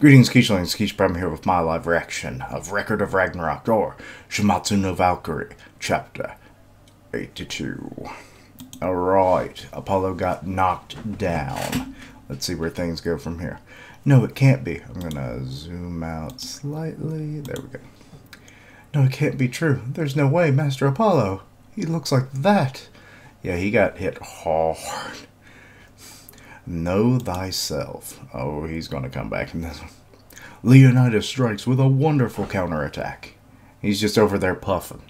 Greetings, Keechlings. Kishin Prime here with my live reaction of Record of Ragnarok or Shuumatsu no Valkyrie, Chapter 82. Alright, Apollo got knocked down. Let's see where things go from here. No, it can't be. I'm gonna zoom out slightly. There we go. No, it can't be true. There's no way, Master Apollo. He looks like that. Yeah, he got hit hard. Know thyself. Oh, he's going to come back in this one. Leonidas strikes with a wonderful counterattack. He's just over there puffing.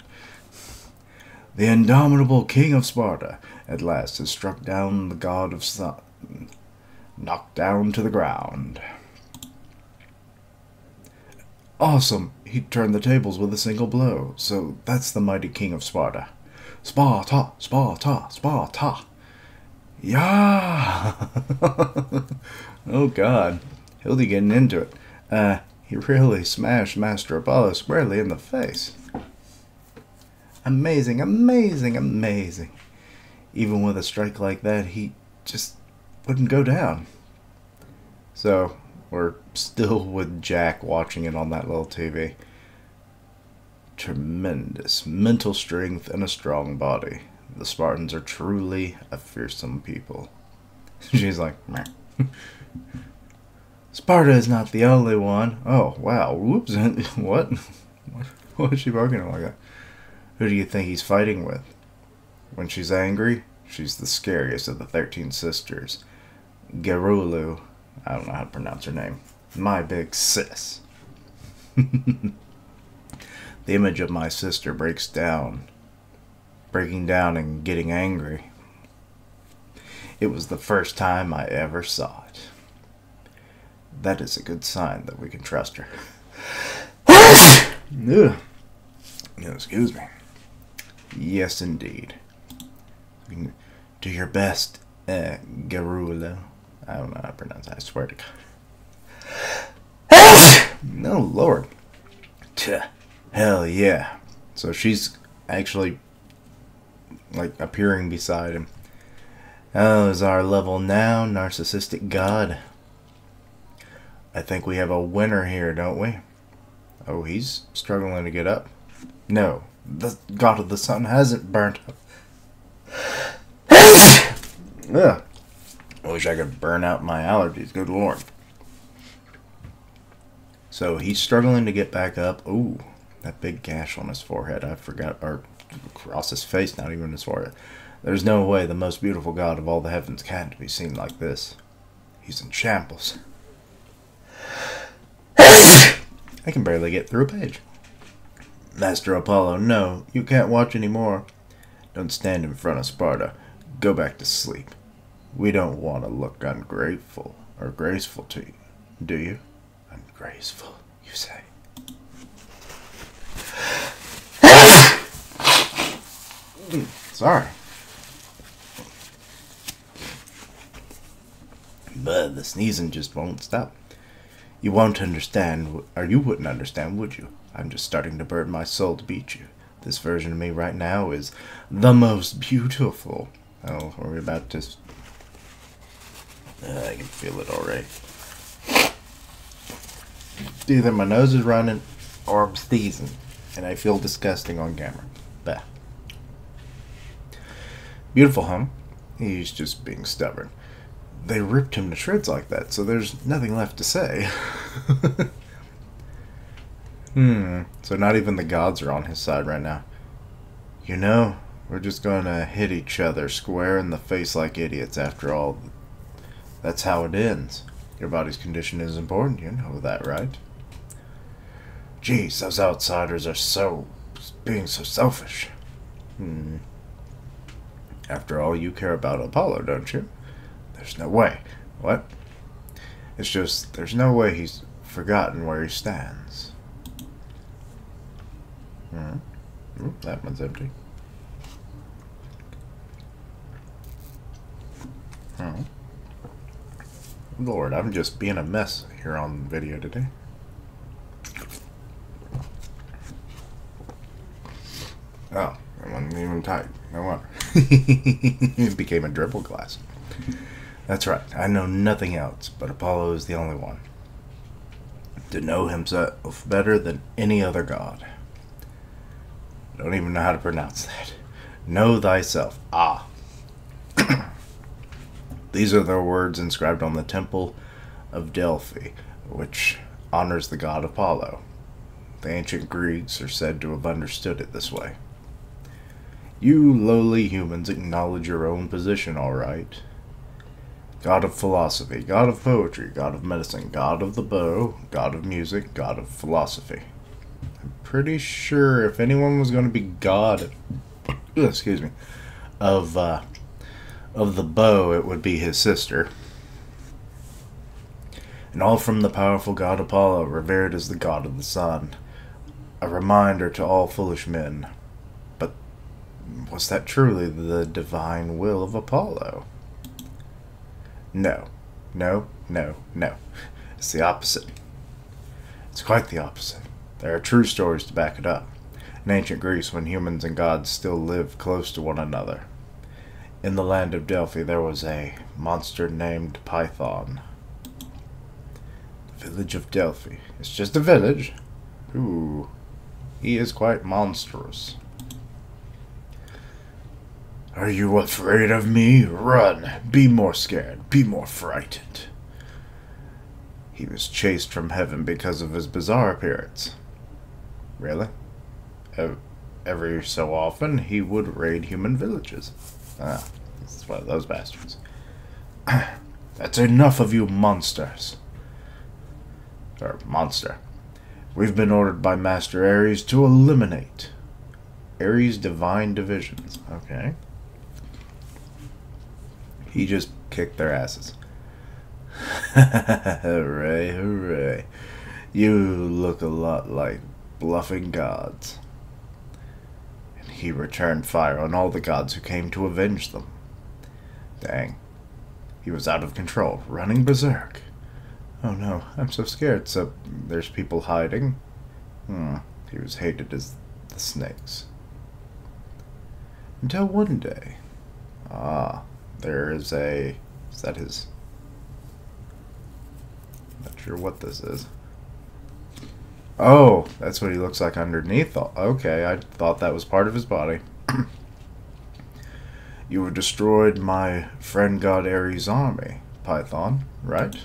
The indomitable king of Sparta at last has struck down the god of sun, knocked down to the ground. Awesome! He turned the tables with a single blow. So that's the mighty king of Sparta. Sparta, Sparta, Sparta. Yeah. oh God, Hildy getting into it. Uh, he really smashed Master Apollo squarely in the face. Amazing, amazing, amazing. Even with a strike like that, he just wouldn't go down. So, we're still with Jack watching it on that little TV. Tremendous mental strength and a strong body. The Spartans are truly a fearsome people. She's like, Meh. Sparta is not the only one. Oh, wow. Whoops. what? What is she barking like that? Oh Who do you think he's fighting with? When she's angry, she's the scariest of the 13 sisters. Garulu. I don't know how to pronounce her name. My big sis. the image of my sister breaks down breaking down and getting angry. It was the first time I ever saw it. That is a good sign that we can trust her. Ugh. Excuse me. Yes, indeed. Do your best, uh, Garula. I don't know how to pronounce that. I swear to God. no, Lord. Tuh. Hell yeah. So she's actually like appearing beside him. Oh, is our level now, narcissistic god? I think we have a winner here, don't we? Oh, he's struggling to get up. No, the god of the sun hasn't burnt up. Ugh. I wish I could burn out my allergies. Good lord. So he's struggling to get back up. Ooh, that big gash on his forehead. I forgot, or across his face, not even his forehead. There's no way the most beautiful god of all the heavens can be seen like this. He's in shambles. I can barely get through a page. Master Apollo, no, you can't watch anymore. Don't stand in front of Sparta. Go back to sleep. We don't want to look ungrateful or graceful to you, do you? Ungraceful, you say. Sorry. But the sneezing just won't stop. You won't understand, or you wouldn't understand, would you? I'm just starting to burn my soul to beat you. This version of me right now is the most beautiful. Oh, we're we about to... Uh, I can feel it already. Either my nose is running or I'm sneezing. And I feel disgusting on camera. Bah. Beautiful, huh? He's just being stubborn. They ripped him to shreds like that, so there's nothing left to say. hmm, so not even the gods are on his side right now. You know, we're just gonna hit each other square in the face like idiots after all. That's how it ends. Your body's condition is important, you know that, right? Geez, those outsiders are so... being so selfish. Hmm. After all, you care about Apollo, don't you? There's no way. What? It's just, there's no way he's forgotten where he stands. Hmm. That one's empty. Hmm. Lord, I'm just being a mess here on video today. Oh, that wasn't even tight. No wonder. it became a dribble glass. That's right. I know nothing else, but Apollo is the only one. to know himself better than any other god. I don't even know how to pronounce that. Know thyself. Ah. These are the words inscribed on the temple of Delphi, which honors the god Apollo. The ancient Greeks are said to have understood it this way. You lowly humans acknowledge your own position, all right. God of philosophy, God of poetry, God of medicine, God of the bow, God of music, God of philosophy. I'm pretty sure if anyone was going to be God, excuse me, of uh, of the bow, it would be his sister. And all from the powerful god Apollo, revered as the god of the sun. A reminder to all foolish men. Was that truly the divine will of Apollo? No, no, no, no. It's the opposite. It's quite the opposite. There are true stories to back it up. In ancient Greece, when humans and gods still lived close to one another, in the land of Delphi there was a monster named Python. The village of Delphi. It's just a village. Ooh, he is quite monstrous. Are you afraid of me? Run! Be more scared. Be more frightened. He was chased from heaven because of his bizarre appearance. Really? Every so often, he would raid human villages. Ah, it's one of those bastards. That's enough of you monsters. Or monster. We've been ordered by Master Ares to eliminate Ares' divine divisions. Okay. He just kicked their asses. hooray, hooray. You look a lot like bluffing gods. And he returned fire on all the gods who came to avenge them. Dang. He was out of control, running berserk. Oh no, I'm so scared. So there's people hiding. Hmm. He was hated as the snakes. Until one day. There is a. Is that his? Not sure what this is. Oh, that's what he looks like underneath. Okay, I thought that was part of his body. you have destroyed my friend god Ares' army, Python, right?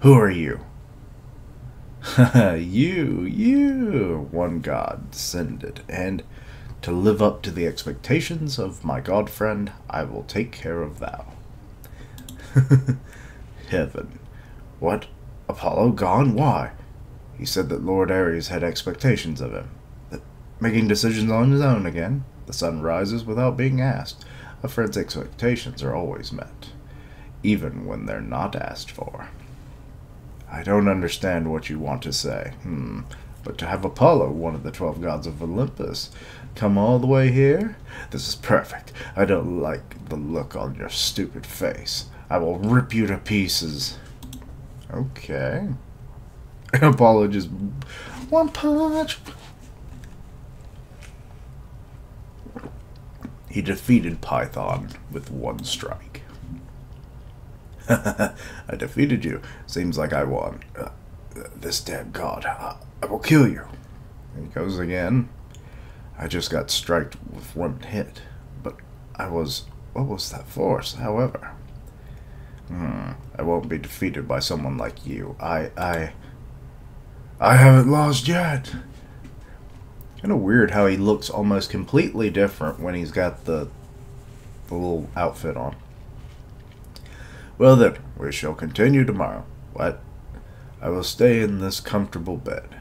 Who are you? you, you, one god descended, and to live up to the expectations of my god friend, I will take care of thou. Heaven. What? Apollo gone? Why? He said that Lord Ares had expectations of him. That making decisions on his own again. The sun rises without being asked. A friend's expectations are always met, even when they're not asked for. I don't understand what you want to say. Hmm. But to have Apollo, one of the twelve gods of Olympus, come all the way here? This is perfect. I don't like the look on your stupid face. I will rip you to pieces. Okay. Apollo just one punch. He defeated Python with one strike. I defeated you. Seems like I won. Uh, this damn god. I, I will kill you. he goes again. I just got striked with one hit. But I was... What was that force, however? Hmm. I won't be defeated by someone like you. I... I... I haven't lost yet. Kind of weird how he looks almost completely different when he's got the, the little outfit on. Well then, we shall continue tomorrow. What? I will stay in this comfortable bed.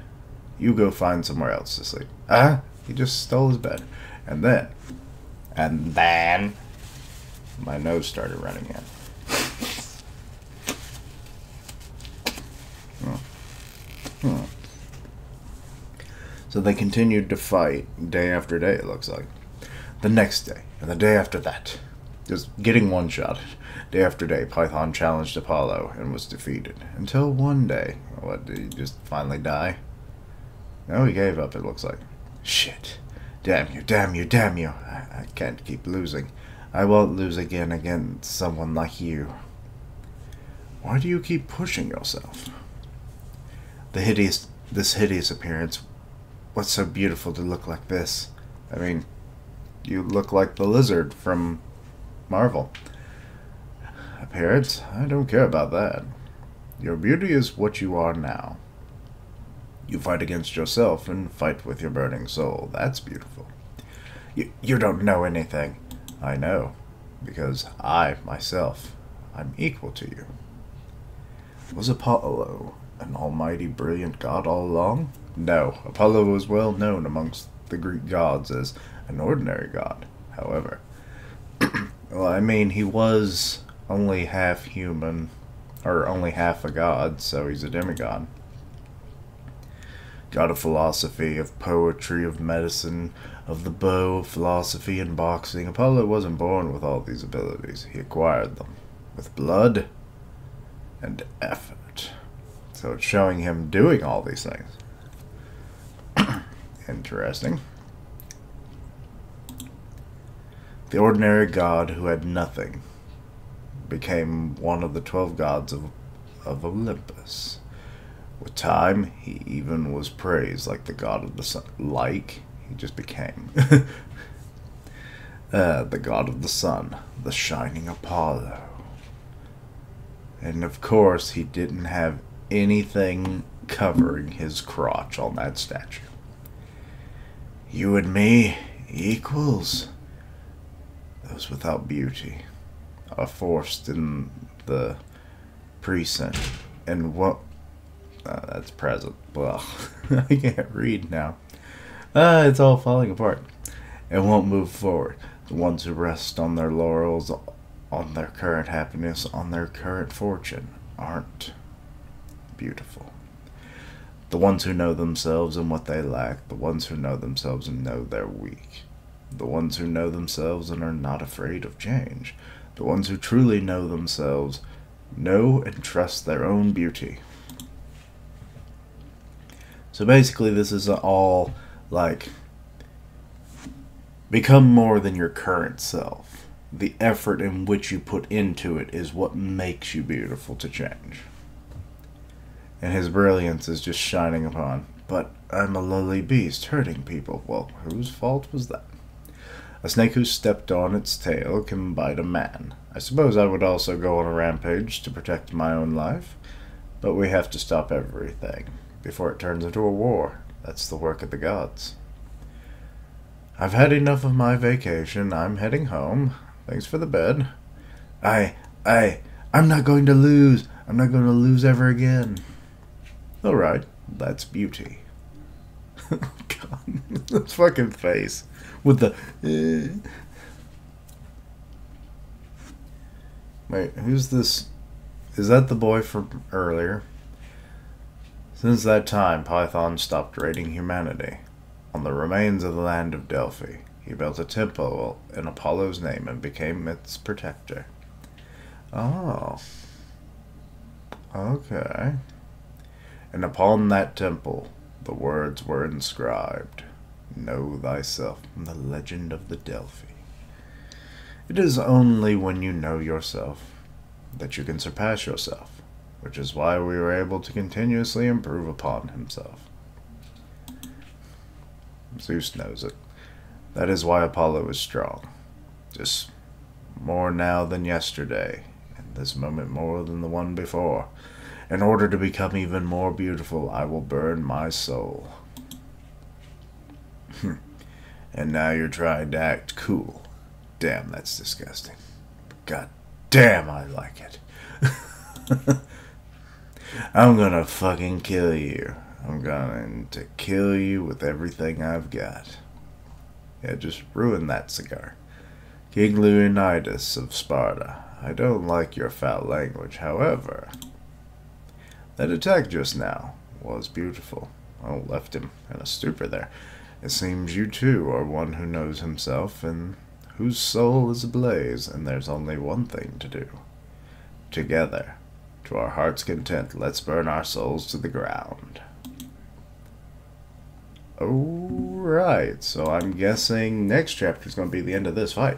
You go find somewhere else to sleep. Ah, he just stole his bed. And then, and then, my nose started running in. Hmm. Hmm. So they continued to fight day after day, it looks like. The next day, and the day after that. Just getting one shot. Day after day, Python challenged Apollo and was defeated. Until one day, what, did he just finally die? No, he gave up, it looks like. Shit. Damn you, damn you, damn you. I, I can't keep losing. I won't lose again against someone like you. Why do you keep pushing yourself? The hideous, this hideous appearance. What's so beautiful to look like this? I mean, you look like the lizard from Marvel. Appearance? I don't care about that. Your beauty is what you are now. You fight against yourself and fight with your burning soul. That's beautiful. You, you don't know anything. I know, because I, myself, I'm equal to you. Was Apollo an almighty, brilliant god all along? No, Apollo was well known amongst the Greek gods as an ordinary god, however. well, I mean, he was only half human, or only half a god, so he's a demigod. God a philosophy, of poetry, of medicine, of the bow, of philosophy and boxing. Apollo wasn't born with all these abilities. He acquired them with blood and effort. So it's showing him doing all these things. Interesting. The ordinary god who had nothing became one of the twelve gods of, of Olympus. With time, he even was praised like the god of the sun. Like, he just became. uh, the god of the sun, the shining Apollo. And of course, he didn't have anything covering his crotch on that statue. You and me equals. Those without beauty are forced in the precinct. And what uh, that's present. Well, I can't read now. Uh, it's all falling apart. It won't move forward. The ones who rest on their laurels, on their current happiness, on their current fortune, aren't beautiful. The ones who know themselves and what they lack, the ones who know themselves and know they're weak, the ones who know themselves and are not afraid of change, the ones who truly know themselves, know and trust their own beauty. So basically, this is all like become more than your current self. The effort in which you put into it is what makes you beautiful to change. And his brilliance is just shining upon. But I'm a lowly beast hurting people. Well, whose fault was that? A snake who stepped on its tail can bite a man. I suppose I would also go on a rampage to protect my own life, but we have to stop everything before it turns into a war. That's the work of the gods. I've had enough of my vacation. I'm heading home. Thanks for the bed. I, I, I'm not going to lose. I'm not going to lose ever again. All right, that's beauty. God, this fucking face with the. Uh... Wait, who's this? Is that the boy from earlier? Since that time, Python stopped raiding humanity. On the remains of the land of Delphi, he built a temple in Apollo's name and became its protector. Oh. Okay. And upon that temple, the words were inscribed Know thyself, the legend of the Delphi. It is only when you know yourself that you can surpass yourself which is why we were able to continuously improve upon himself. Zeus knows it. That is why Apollo is strong. Just more now than yesterday, and this moment more than the one before. In order to become even more beautiful, I will burn my soul. and now you're trying to act cool. Damn, that's disgusting. God damn, I like it. I'm gonna fucking kill you. I'm going to kill you with everything I've got. Yeah, just ruin that cigar. King Leonidas of Sparta, I don't like your foul language. However, that attack just now was beautiful. I left him in a stupor there. It seems you too are one who knows himself and whose soul is ablaze, and there's only one thing to do. Together, to our heart's content, let's burn our souls to the ground. Alright, so I'm guessing next chapter is going to be the end of this fight.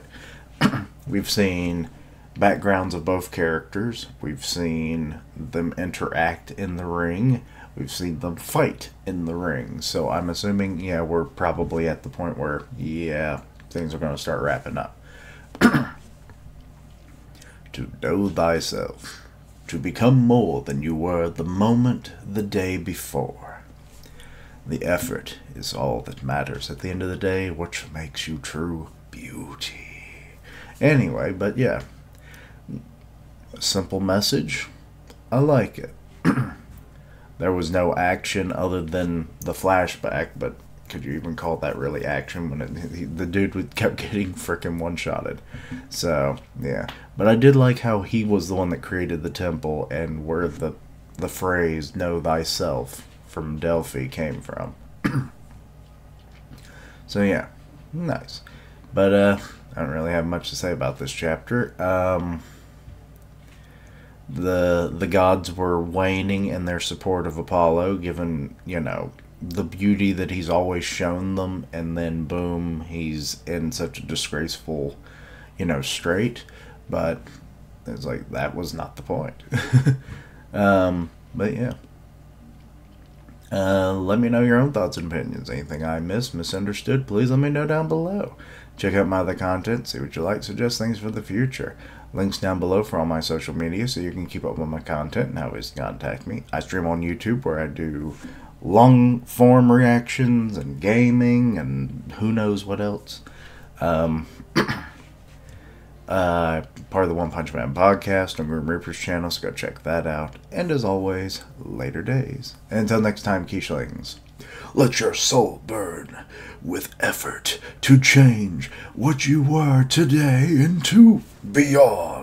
We've seen backgrounds of both characters. We've seen them interact in the ring. We've seen them fight in the ring. So I'm assuming, yeah, we're probably at the point where, yeah, things are going to start wrapping up. to know thyself, to become more than you were the moment the day before. The effort is all that matters at the end of the day, which makes you true beauty. Anyway, but yeah, simple message. I like it. there was no action other than the flashback, but could you even call that really action when it, he, the dude would, kept getting freaking one shotted? So yeah, but I did like how he was the one that created the temple and where the the phrase "Know thyself" from Delphi came from. so yeah, nice. But uh, I don't really have much to say about this chapter. Um, the the gods were waning in their support of Apollo, given you know the beauty that he's always shown them, and then boom, he's in such a disgraceful, you know, strait. But it's like that was not the point. um, but yeah. Uh, let me know your own thoughts and opinions. Anything I missed, misunderstood, please let me know down below. Check out my other content, see what you like, suggest things for the future. Links down below for all my social media so you can keep up with my content and how ways to contact me. I stream on YouTube where I do long form reactions and gaming and who knows what else. Um, uh, part of the One Punch Man podcast on Grim Reaper's channel, so go check that out. And as always, later days. And until next time, Keishlings, let your soul burn with effort to change what you were today into beyond.